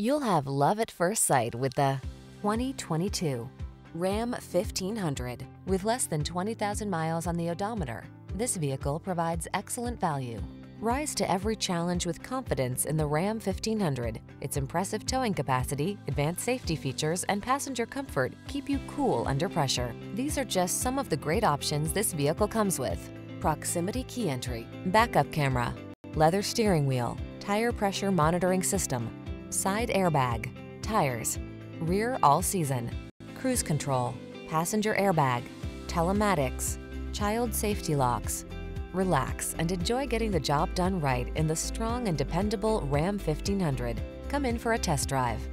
You'll have love at first sight with the 2022 Ram 1500. With less than 20,000 miles on the odometer, this vehicle provides excellent value. Rise to every challenge with confidence in the Ram 1500. Its impressive towing capacity, advanced safety features, and passenger comfort keep you cool under pressure. These are just some of the great options this vehicle comes with. Proximity key entry, backup camera, leather steering wheel, tire pressure monitoring system, side airbag, tires, rear all season, cruise control, passenger airbag, telematics, child safety locks. Relax and enjoy getting the job done right in the strong and dependable Ram 1500. Come in for a test drive.